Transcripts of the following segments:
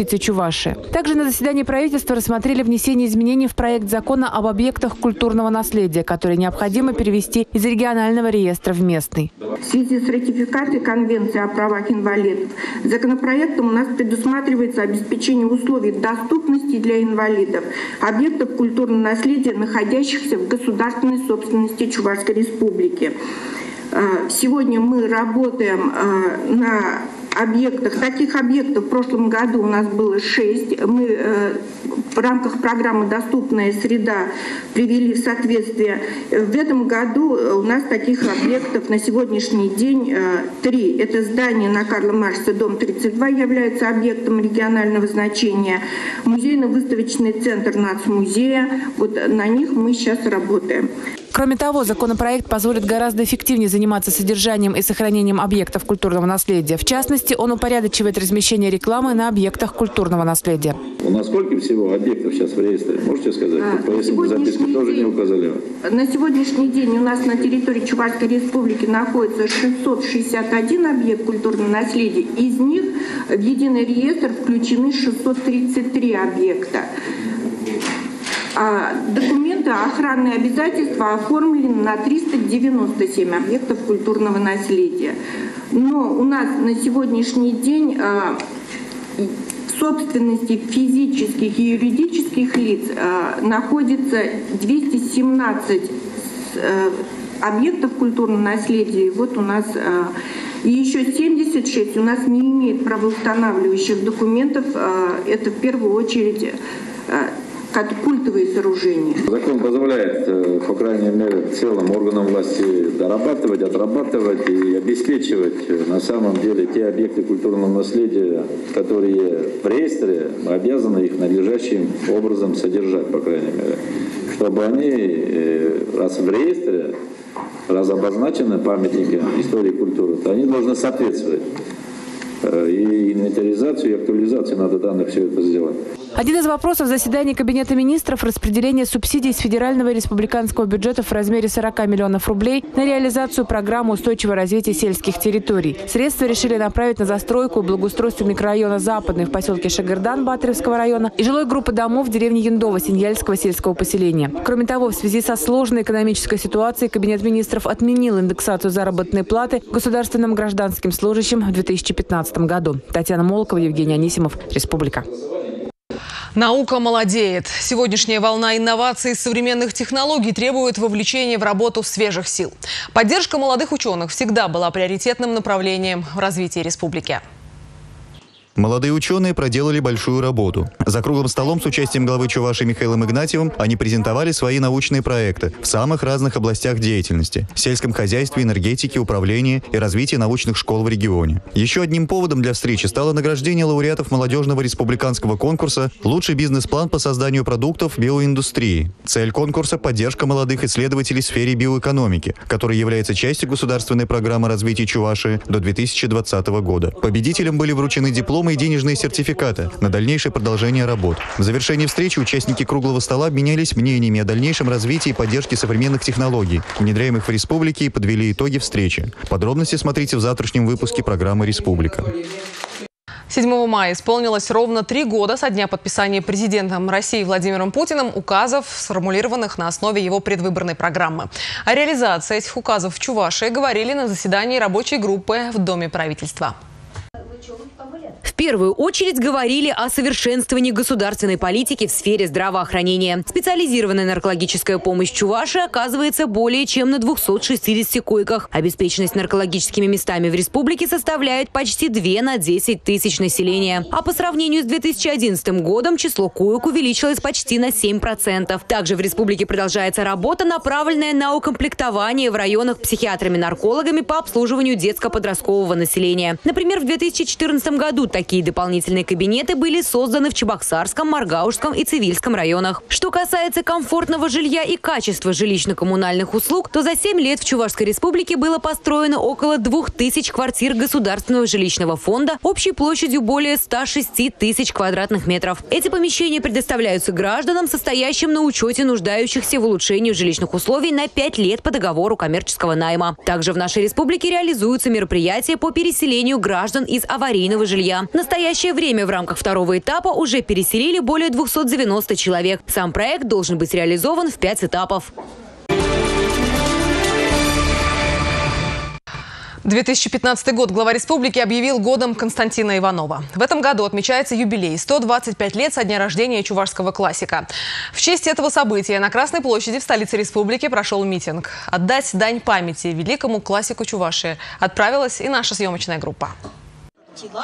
юстиции Чуваши. Также на заседании правительства рассмотрели внесение изменений в проект закона об объектах культурного наследия, которые необходимо перевести из регионального реестра в местный. В связи с ратификацией Конвенции о правах инвалидов законопроектом у нас предусматривается обеспечение условий доступности для инвалидов объектов культурного наследия, находящихся в государственной собственности Чувашской Республики. Э, сегодня мы работаем э, на объектах. Таких объектов в прошлом году у нас было шесть. Мы э, в рамках программы «Доступная среда» привели в соответствие. В этом году у нас таких объектов на сегодняшний день три. Это здание на Карла Маркса, дом 32, является объектом регионального значения. Музейно-выставочный центр нацмузея. Вот на них мы сейчас работаем. Кроме того, законопроект позволит гораздо эффективнее заниматься содержанием и сохранением объектов культурного наследия. В частности, он упорядочивает размещение рекламы на объектах культурного наследия. У нас сколько всего объектов сейчас в реестре? Можете сказать? А, По записке тоже не указали. На сегодняшний день у нас на территории Чувашской республики находится 661 объект культурного наследия. Из них в единый реестр включены 633 объекта. А документы охранные обязательства оформлены на 397 объектов культурного наследия. Но у нас на сегодняшний день в собственности физических и юридических лиц а, находится 217 а, объектов культурного наследия. Вот у нас и еще 76 у нас не имеет правоустанавливающих документов. Это в первую очередь культовые сооружения. Закон позволяет, э, по крайней мере, целым органам власти дорабатывать, отрабатывать и обеспечивать э, на самом деле те объекты культурного наследия, которые в реестре, обязаны их надлежащим образом содержать, по крайней мере, чтобы они, э, раз в реестре, раз обозначены памятники истории и культуры, то они должны соответствовать. И инвентаризацию, и актуализацию надо данных все это сделать. Один из вопросов заседания Кабинета министров – распределение субсидий из федерального и республиканского бюджетов в размере 40 миллионов рублей на реализацию программы устойчивого развития сельских территорий. Средства решили направить на застройку и благоустройство микрорайона Западный в поселке Шагардан Батаревского района и жилой группы домов в деревне Яндова Синьяльского сельского поселения. Кроме того, в связи со сложной экономической ситуацией Кабинет министров отменил индексацию заработной платы государственным гражданским служащим в 2015 году. Татьяна Молокова, Евгений Анисимов, Республика. Наука молодеет. Сегодняшняя волна инноваций и современных технологий требует вовлечения в работу свежих сил. Поддержка молодых ученых всегда была приоритетным направлением в развитии республики. Молодые ученые проделали большую работу. За круглым столом с участием главы Чуваши Михаилом Игнатьевым они презентовали свои научные проекты в самых разных областях деятельности – сельском хозяйстве, энергетике, управлении и развитии научных школ в регионе. Еще одним поводом для встречи стало награждение лауреатов молодежного республиканского конкурса «Лучший бизнес-план по созданию продуктов биоиндустрии». Цель конкурса – поддержка молодых исследователей в сфере биоэкономики, которая является частью государственной программы развития Чуваши до 2020 года. Победителям были вручены дипломы и денежные сертификаты на дальнейшее продолжение работ. В завершении встречи участники круглого стола обменялись мнениями о дальнейшем развитии и поддержке современных технологий, внедряемых в республике, и подвели итоги встречи. Подробности смотрите в завтрашнем выпуске программы «Республика». 7 мая исполнилось ровно три года со дня подписания президентом России Владимиром Путиным указов, сформулированных на основе его предвыборной программы. О реализации этих указов в Чувашии говорили на заседании рабочей группы в Доме правительства. Первую очередь говорили о совершенствовании государственной политики в сфере здравоохранения. Специализированная наркологическая помощь Чуваши оказывается более чем на 260 койках. Обеспеченность наркологическими местами в республике составляет почти 2 на 10 тысяч населения. А по сравнению с 2011 годом число коек увеличилось почти на 7%. Также в республике продолжается работа, направленная на укомплектование в районах психиатрами-наркологами по обслуживанию детско-подросткового населения. Например, в 2014 году такие дополнительные кабинеты были созданы в Чебоксарском, Маргаушском и Цивильском районах. Что касается комфортного жилья и качества жилищно-коммунальных услуг, то за 7 лет в Чувашской республике было построено около 2000 квартир государственного жилищного фонда общей площадью более 106 тысяч квадратных метров. Эти помещения предоставляются гражданам, состоящим на учете нуждающихся в улучшении жилищных условий на 5 лет по договору коммерческого найма. Также в нашей республике реализуются мероприятия по переселению граждан из аварийного жилья. На настоящее время в рамках второго этапа уже переселили более 290 человек. Сам проект должен быть реализован в пять этапов. 2015 год глава республики объявил годом Константина Иванова. В этом году отмечается юбилей – 125 лет со дня рождения чувашского классика. В честь этого события на Красной площади в столице республики прошел митинг. Отдать дань памяти великому классику Чувашии отправилась и наша съемочная группа.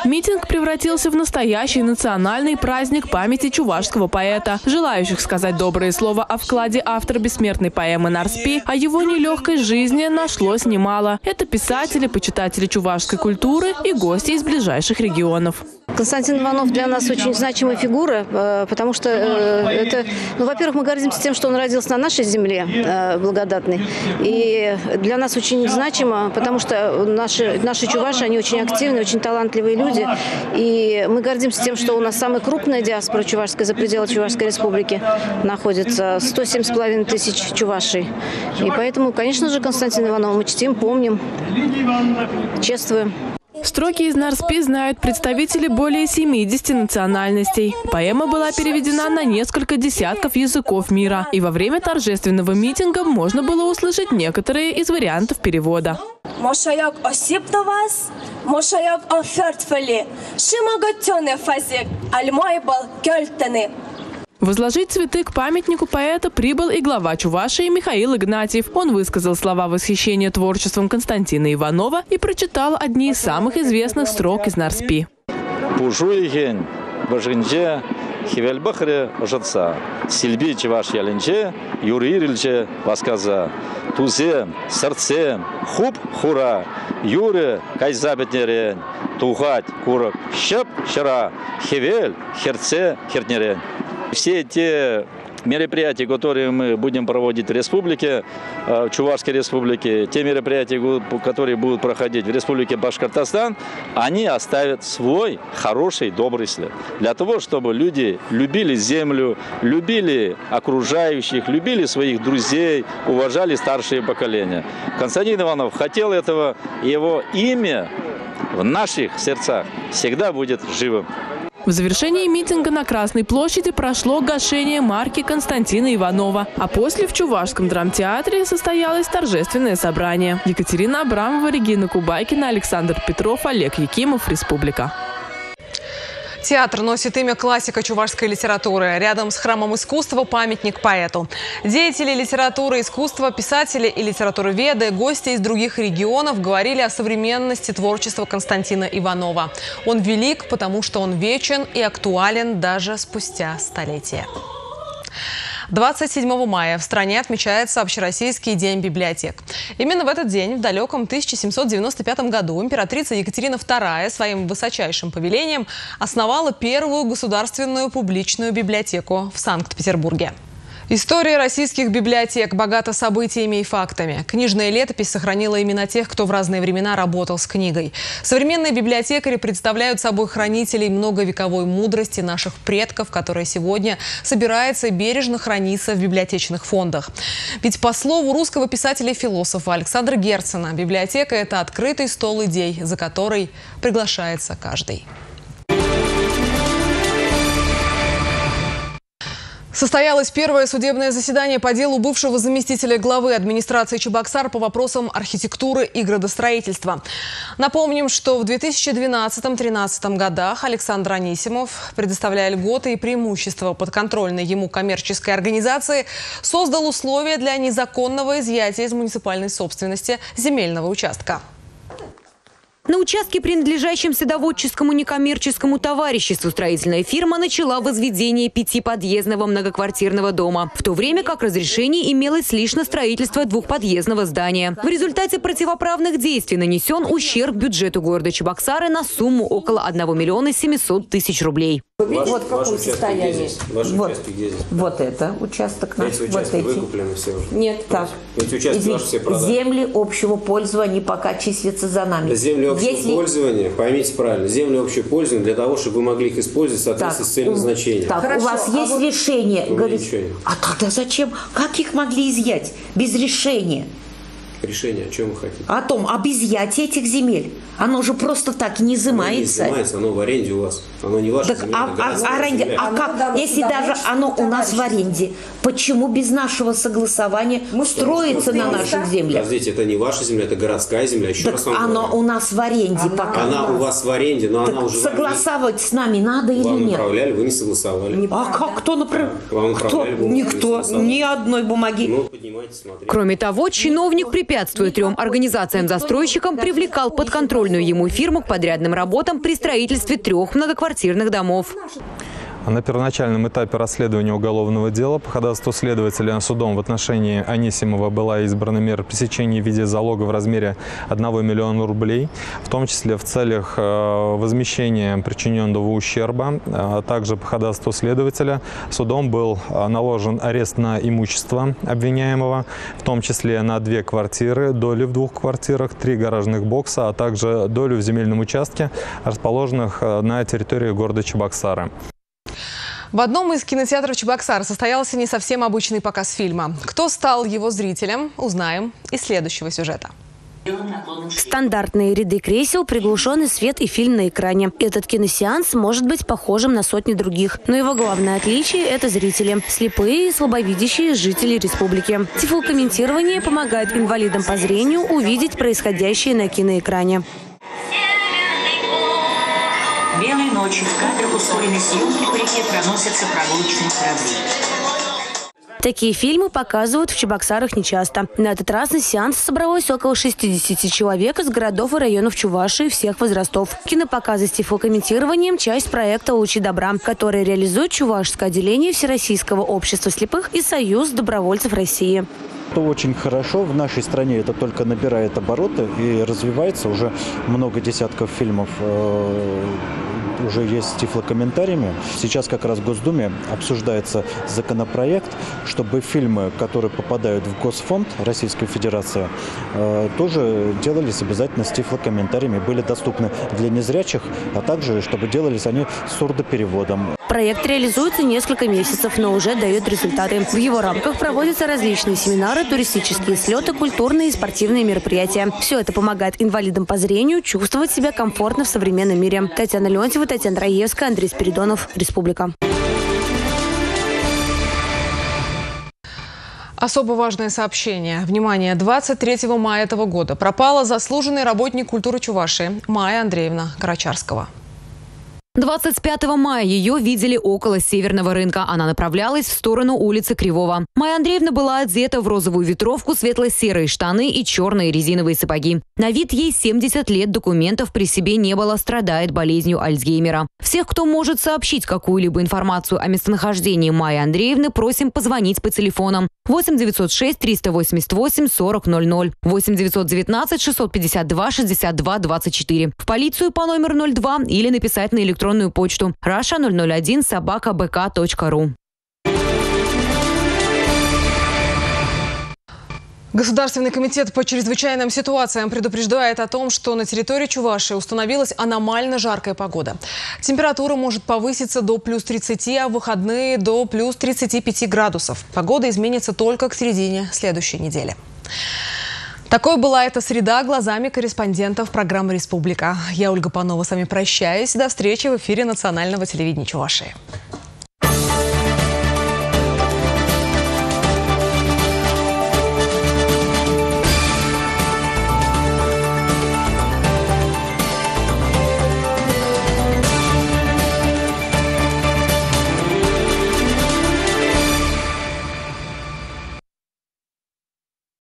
Митинг превратился в настоящий национальный праздник памяти чувашского поэта. Желающих сказать доброе слово о вкладе автора бессмертной поэмы «Нарспи», о его нелегкой жизни нашлось немало. Это писатели, почитатели чувашской культуры и гости из ближайших регионов. Константин Иванов для нас очень значимая фигура, э, потому что э, это, ну, во-первых, мы гордимся тем, что он родился на нашей земле э, благодатной. И для нас очень значимо, потому что наши, наши чуваши, они очень активные, очень талантливые люди. И мы гордимся тем, что у нас самая крупная диаспора чувашская за пределы Чувашской республики находится. 107,5 тысяч чувашей. И поэтому, конечно же, Константин Иванов мы чтим, помним, чествуем. Строки из Нарспи знают представители более 70 национальностей. Поэма была переведена на несколько десятков языков мира. И во время торжественного митинга можно было услышать некоторые из вариантов перевода. Мошаяк фазик, альмой. Возложить цветы к памятнику поэта прибыл и глава Чувашии Михаил Игнатьев. Он высказал слова восхищения творчеством Константина Иванова и прочитал одни из самых известных строк из Нарспи. Пужуйген, бажинже, хивельбахре жатса, сильби чеваш ялинче, юририльче васказа, тузе, сердце, хуп хура, юре кайзабетнерен, тухать курок, щеп щера, хевель, херце хернерен. Все те мероприятия, которые мы будем проводить в республике, в Чувашской республике, те мероприятия, которые будут проходить в республике Башкортостан, они оставят свой хороший, добрый след. Для того, чтобы люди любили землю, любили окружающих, любили своих друзей, уважали старшие поколения. Константин Иванов хотел этого, его имя в наших сердцах всегда будет живым. В завершении митинга на Красной площади прошло гашение марки Константина Иванова. А после в Чувашском драмтеатре состоялось торжественное собрание. Екатерина Абрамова, Регина Кубайкина, Александр Петров, Олег Якимов, Республика. Театр носит имя классика чувашской литературы. Рядом с храмом искусства памятник поэту. Деятели литературы, искусства, писатели и литературоведы, гости из других регионов говорили о современности творчества Константина Иванова. Он велик, потому что он вечен и актуален даже спустя столетия. 27 мая в стране отмечается Общероссийский день библиотек. Именно в этот день, в далеком 1795 году, императрица Екатерина II своим высочайшим повелением основала первую государственную публичную библиотеку в Санкт-Петербурге. История российских библиотек богата событиями и фактами. Книжная летопись сохранила имена тех, кто в разные времена работал с книгой. Современные библиотекари представляют собой хранителей многовековой мудрости наших предков, которая сегодня собирается бережно хранится в библиотечных фондах. Ведь по слову русского писателя и философа Александра Герцена, библиотека – это открытый стол идей, за который приглашается каждый. Состоялось первое судебное заседание по делу бывшего заместителя главы администрации Чебоксар по вопросам архитектуры и градостроительства. Напомним, что в 2012-2013 годах Александр Анисимов, предоставляя льготы и преимущества подконтрольной ему коммерческой организации, создал условия для незаконного изъятия из муниципальной собственности земельного участка. На участке, принадлежащем садоводческому некоммерческому товариществу, строительная фирма начала возведение пятиподъездного многоквартирного дома, в то время как разрешение имелось лишь на строительство двухподъездного здания. В результате противоправных действий нанесен ущерб бюджету города Чебоксары на сумму около 1 миллиона 700 тысяч рублей. Ваш, вот в каком состоянии? Здесь? Ваш вот, участок где здесь? Вот это участок наш. Эти участки вот эти. выкуплены все уже? Нет. Так. Эти участки Извините, ваши все проданы? Земли общего пользования пока числятся за нами. Земли Если... пользования, поймите правильно, земли общего пользования для того, чтобы вы могли их использовать в соответствии так, с целью назначения. Так, Хорошо, у вас а есть вот... решение? У говорит, ничего нет. А тогда зачем? Как их могли изъять без решения? Решение, о чем вы хотите? О том, об изъятии этих земель. Оно же просто так не изымается. Оно не изымается, оно в аренде у вас. Оно не ваше Так, земля, а, а- городская аренде- земля. а как, если даже оно у нас в аренде, почему без нашего согласования строится на наших землях? Подождите, это не ваша земля, это городская земля. Еще Так раз вам оно говорю. у нас в аренде пока. Она у вас в аренде, но она Так уже в аренде. согласовать с нами надо или Вам нет? направляли, вы не согласовали. А как? Кто направлял? Вам Кто? направляли не Никто. Ни одной бумаги. Ну. Кроме того, чиновник, препятствуя трем организациям-застройщикам, привлекал подконтрольную ему фирму к подрядным работам при строительстве трех многоквартирных домов. На первоначальном этапе расследования уголовного дела по ходатайству следователя судом в отношении Анисимова была избрана мера пресечения в виде залога в размере 1 миллиона рублей, в том числе в целях э, возмещения причиненного ущерба. А Также по ходатайству следователя судом был э, наложен арест на имущество обвиняемого, в том числе на две квартиры, доли в двух квартирах, три гаражных бокса, а также долю в земельном участке, расположенных э, на территории города Чебоксары. В одном из кинотеатров Чебоксар состоялся не совсем обычный показ фильма. Кто стал его зрителем, узнаем из следующего сюжета. Стандартные ряды кресел, приглушенный свет и фильм на экране. Этот киносеанс может быть похожим на сотни других. Но его главное отличие – это зрители. Слепые и слабовидящие жители республики. Тифлокомментирование помогает инвалидам по зрению увидеть происходящее на киноэкране. Белой ночью в кадрах ускоренной съемки по реке проносятся прогулочные корабли. Такие фильмы показывают в Чебоксарах нечасто. На этот раз на сеанс собралось около 60 человек из городов и районов Чувашии всех возрастов. Кинопоказы с тифлокомментированием – часть проекта «Лучи добра», который реализует Чувашское отделение Всероссийского общества слепых и Союз добровольцев России. Это очень хорошо. В нашей стране это только набирает обороты и развивается. Уже много десятков фильмов э, уже есть с тифлокомментариями. Сейчас как раз в Госдуме обсуждается законопроект, чтобы фильмы, которые попадают в Госфонд Российской Федерации, э, тоже делались обязательно с тифлокомментариями, были доступны для незрячих, а также чтобы делались они с сурдопереводом. Проект реализуется несколько месяцев, но уже дает результаты. В его рамках проводятся различные семинары, туристические слеты, культурные и спортивные мероприятия. Все это помогает инвалидам по зрению чувствовать себя комфортно в современном мире. Татьяна Леонтьева, Татьяна Раевская, Андрей Спиридонов, Республика. Особо важное сообщение. Внимание, 23 мая этого года пропала заслуженный работник культуры Чувашии Майя Андреевна Карачарского. 25 мая ее видели около Северного рынка. Она направлялась в сторону улицы Кривого. Майя Андреевна была одета в розовую ветровку, светло-серые штаны и черные резиновые сапоги. На вид ей 70 лет, документов при себе не было, страдает болезнью Альцгеймера. Всех, кто может сообщить какую-либо информацию о местонахождении Майи Андреевны, просим позвонить по телефонам 8 906 388 40 00, 8 919 652 62 24, в полицию по номеру 02 или написать на электронную почту rasha001 собака bk.ru. Государственный комитет по чрезвычайным ситуациям предупреждает о том, что на территории Чувашии установилась аномально жаркая погода. Температура может повыситься до плюс 30, а в выходные до плюс 35 градусов. Погода изменится только к середине следующей недели. Такой была эта среда глазами корреспондентов программы «Республика». Я Ольга Панова с вами прощаюсь. До встречи в эфире национального телевидения Чувашии.